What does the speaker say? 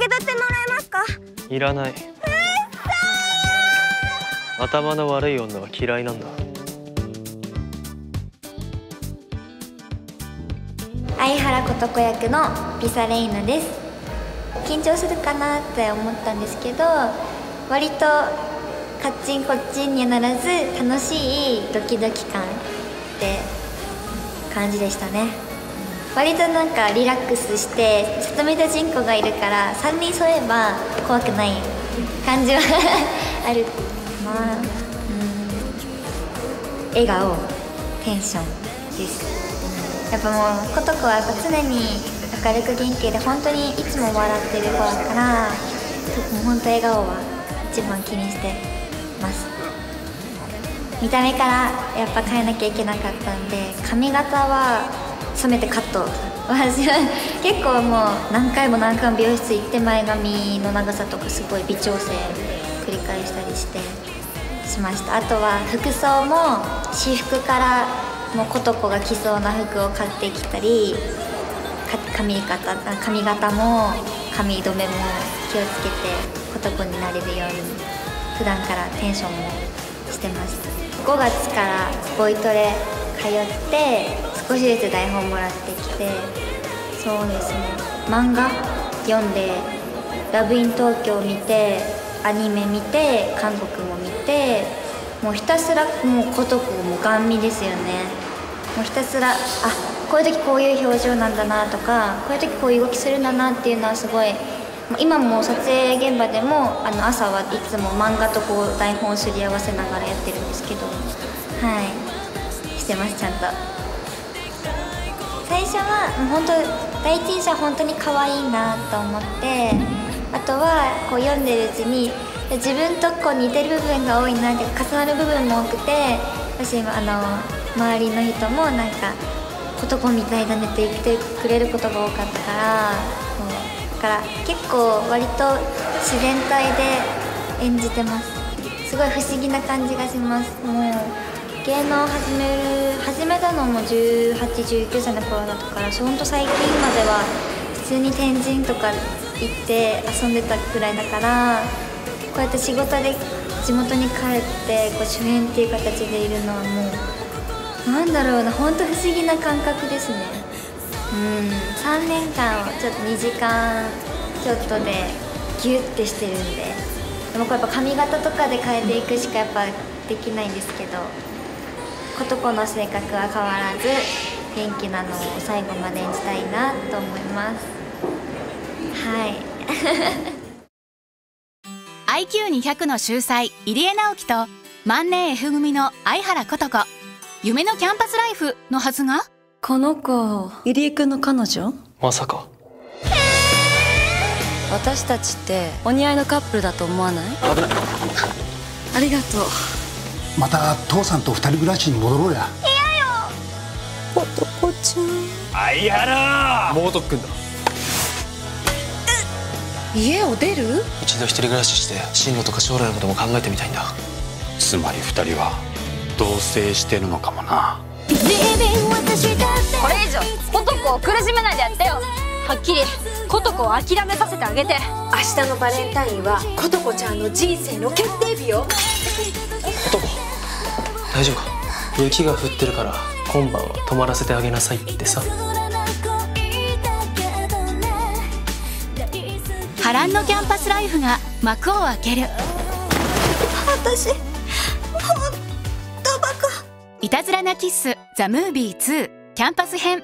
受け取ってもらえますか？いらない。頭の悪い女は嫌いなんだ。相原琴子役のピサレイナです。緊張するかなって思ったんですけど割とカッチンこっちんにはならず楽しいドキドキ感って感じでしたね割となんかリラックスして里見とジンコがいるから3人添えば怖くない感じは あるまあうん。笑顔テンションです。やっぱもう琴子はやっぱ常に明るく元気で本当にいつも笑ってる子だからもう本当笑顔は一番気にしてます。見た目からやっぱ変えなきゃいけなかったんで髪型は染めてカット私は結構もう何回も何回も美容室行って前髪の長さとかすごい微調整繰り返したりしてしました。あとは服装も私服からもう琴子が着そうな服を買ってきたり髪型髪型も髪留めも気をつけて琴子になれるように普段からテンションもしてます。5月からボイトレ通って少しずつ台本もらってきてそうですね。漫画読んで「ラブイン東京」見てアニメ見て韓国も見てもうひたすらもう琴子もガン見ですよね。もうひたすらあこういう時こういう表情なんだなとかこういう時こういう動きするんだなっていうのはすごい今も撮影現場でもあの朝はいつも漫画とこう台本をすり合わせながらやってるんですけどはい。してますちゃんと。初は本当第一印象本当に可愛いなと思ってあとはこう読んでるうちに自分とこう似てる部分が多いなって重なる部分も多くて私今あの周りの人もなんか言葉みたいだねって言ってくれることが多かったからだから結構割と自然体で演じてます。すごい不思議な感じがします。もう芸能を始める始めたのも1819歳の頃だったからほんと最近までは普通に天神とか行って遊んでたくらいだからこうやって仕事で地元に帰ってこう主演っていう形でいるのはもうなんだろうな本当不思議な感覚ですね。うん。3年間をちょっと2時間ちょっとでギュッてしてるんで。でもこれやっぱ髪型とかで変えていくしかやっぱできないんですけど。琴子の性格は変わらず元気なのを最後まで演じたいなと思います。はい。IQ200 の秀才入江直樹と万年 F 組の相原琴子。夢のキャンパスライフのはずが？この子入江君の彼女？まさか。私たちってお似合いのカップルだと思わない？危ない。ありがとうまた父さんと二人暮らしに戻ろうや。男ちゃん相原猛特訓だ。家を出る？一度一人暮らしして進路とか将来のことも考えてみたいんだ。つまり二人は同棲してるのかもな。これ以上コトコを苦しめないでやってよ。はっきりコトコを諦めさせてあげて。明日のバレンタインはコトコちゃんの人生の決定日よ男大丈夫か？雪が降ってるから今晩は泊まらせてあげなさいってさ。波乱のキャンパスライフが幕を開ける。私いたずらなキッスザ・ムービー2キャンパス編